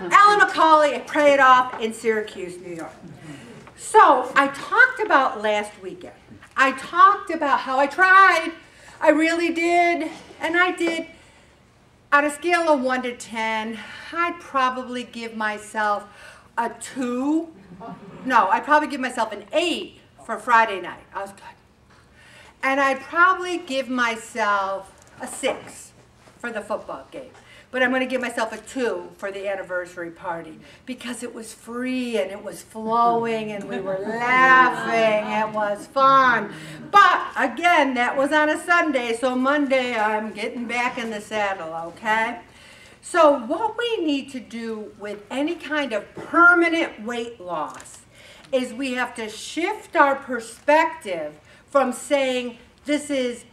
Mm-hmm. Ellen McCauley at Pray It Off in Syracuse, New York. So I talked about last weekend. I talked about how I tried. I really did. And I did. On a scale of 1 to 10, I'd probably give myself a 2. No, I'd probably give myself an 8 for Friday night. I was good. And I'd probably give myself a 6 for the football game. But I'm going to give myself a two for the anniversary party because it was free and it was flowing and we were laughing. It was fun. But again, that was on a Sunday, so Monday I'm getting back in the saddle, okay? So, what we need to do with any kind of permanent weight loss is we have to shift our perspective from saying this is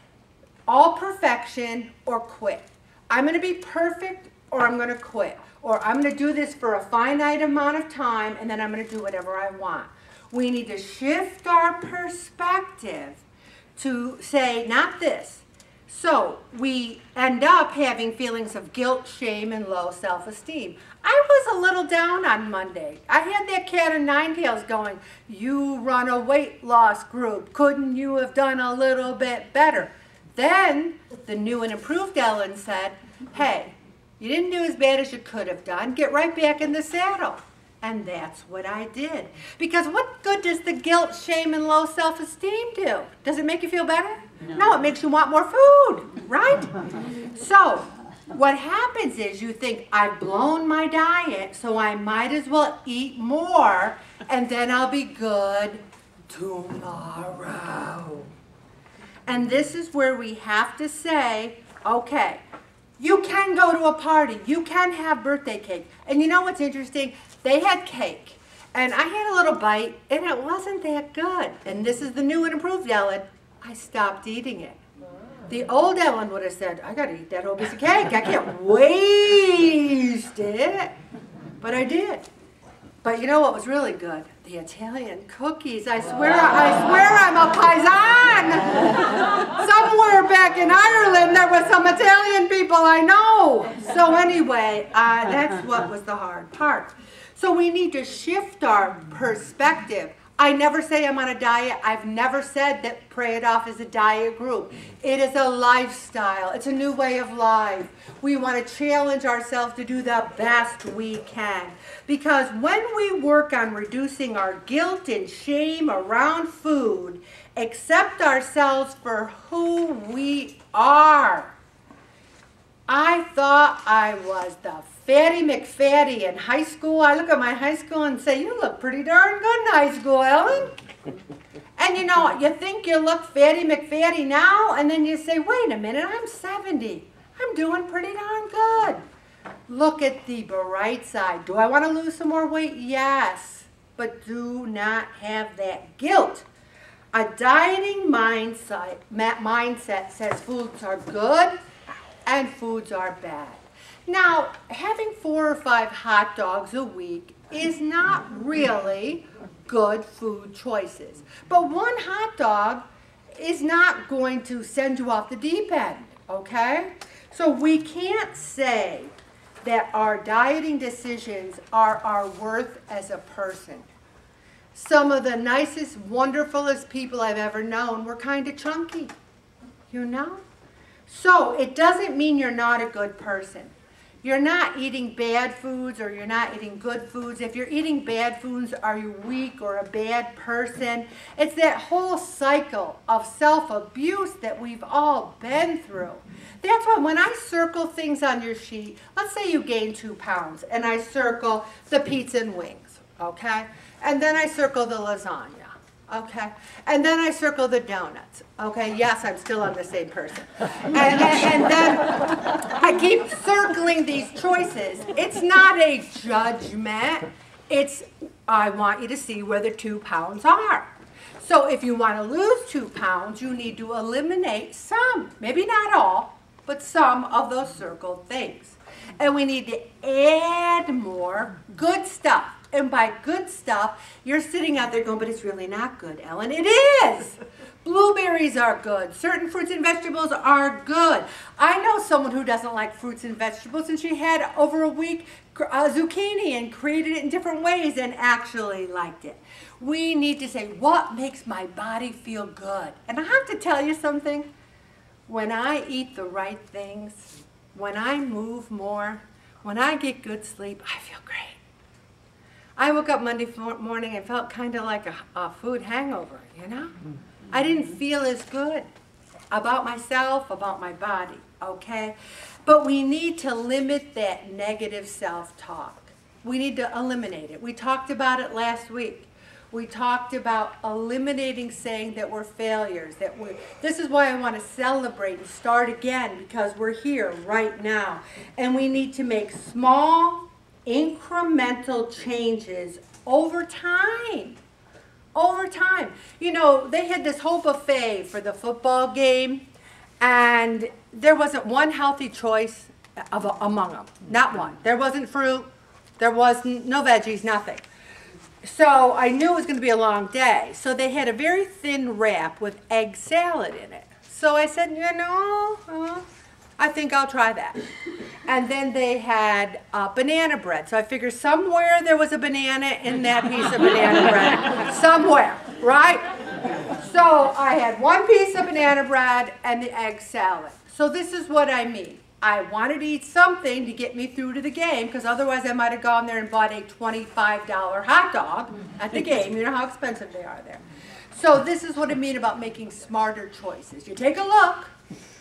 all perfection or quit. I'm going to be perfect or I'm going to quit. Or I'm going to do this for a finite amount of time and then I'm going to do whatever I want. We need to shift our perspective to say, not this. So we end up having feelings of guilt, shame, and low self esteem. I was a little down on Monday. I had that cat of nine tails going, You run a weight loss group. Couldn't you have done a little bit better? Then the new and improved Ellen said, hey, you didn't do as bad as you could have done. Get right back in the saddle. And that's what I did. Because what good does the guilt, shame, and low self-esteem do? Does it make you feel better? No. no, it makes you want more food, right? so what happens is you think, I've blown my diet, so I might as well eat more, and then I'll be good tomorrow. And this is where we have to say, okay, you can go to a party. You can have birthday cake. And you know what's interesting? They had cake. And I had a little bite, and it wasn't that good. And this is the new and improved Ellen. I stopped eating it. The old Ellen would have said, I got to eat that whole piece of cake. I can't waste it. But I did. But you know what was really good? The Italian cookies. I swear, I swear I'm a paisan. Somewhere back in Ireland, there was some Italian people I know. So anyway, uh, that's what was the hard part. So we need to shift our perspective. I never say I'm on a diet. I've never said that Pray It Off is a diet group. It is a lifestyle. It's a new way of life. We want to challenge ourselves to do the best we can. Because when we work on reducing our guilt and shame around food, accept ourselves for who we are. I thought I was the Fatty McFatty in high school. I look at my high school and say, you look pretty darn good in high school, Ellen. and you know, you think you look Fatty McFatty now, and then you say, wait a minute, I'm 70. I'm doing pretty darn good. Look at the bright side. Do I want to lose some more weight? Yes. But do not have that guilt. A dieting mindset, mindset says foods are good and foods are bad. Now, having four or five hot dogs a week is not really good food choices. But one hot dog is not going to send you off the deep end, okay? So we can't say that our dieting decisions are our worth as a person. Some of the nicest, wonderfulest people I've ever known were kind of chunky, you know? So it doesn't mean you're not a good person. You're not eating bad foods or you're not eating good foods. If you're eating bad foods, are you weak or a bad person? It's that whole cycle of self-abuse that we've all been through. That's why when I circle things on your sheet, let's say you gain two pounds, and I circle the pizza and wings, okay? And then I circle the lasagna. Okay. And then I circle the donuts. Okay. Yes, I'm still on the same person. And, and, and, then I keep circling these choices. It's not a judgment. It's, I want you to see where the two pounds are. So if you want to lose two pounds, you need to eliminate some, maybe not all, but some of those circled things. And we need to add more good stuff. And by good stuff, you're sitting out there going, but it's really not good, Ellen. It is. Blueberries are good. Certain fruits and vegetables are good. I know someone who doesn't like fruits and vegetables, and she had over a week uh, zucchini and created it in different ways and actually liked it. We need to say, what makes my body feel good? And I have to tell you something. When I eat the right things, when I move more, when I get good sleep, I feel great. I woke up Monday morning and felt kind of like a, a food hangover, you know? I didn't feel as good about myself, about my body, okay? But we need to limit that negative self talk. We need to eliminate it. We talked about it last week. We talked about eliminating saying that we're failures, that we're, this is why I want to celebrate and start again because we're here right now. And we need to make small, incremental changes over time. Over time. You know, they had this whole buffet for the football game, and there wasn't one healthy choice of, among them. Not one. There wasn't fruit, there wasn't no veggies, nothing. So I knew it was going to be a long day. So they had a very thin wrap with egg salad in it. So I said, you know, uh, I think I'll try that. And then they had uh, banana bread. So I figured somewhere there was a banana in that piece of banana bread. Somewhere, right? So I had one piece of banana bread and the egg salad. So this is what I mean. I wanted to eat something to get me through to the game because otherwise I might have gone there and bought a $25 hot dog at the game. You know how expensive they are there. So this is what I mean about making smarter choices. You take a look.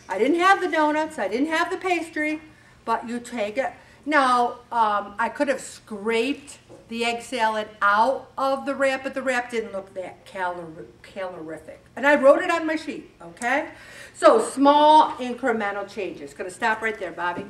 I didn't have the donuts. I didn't have the pastry, but you take it. Now, um, I could have scraped the egg salad out of the wrap, but the wrap didn't look that calor- calorific. And I wrote it on my sheet, okay? So small incremental changes. Gonna stop right there, Bobby.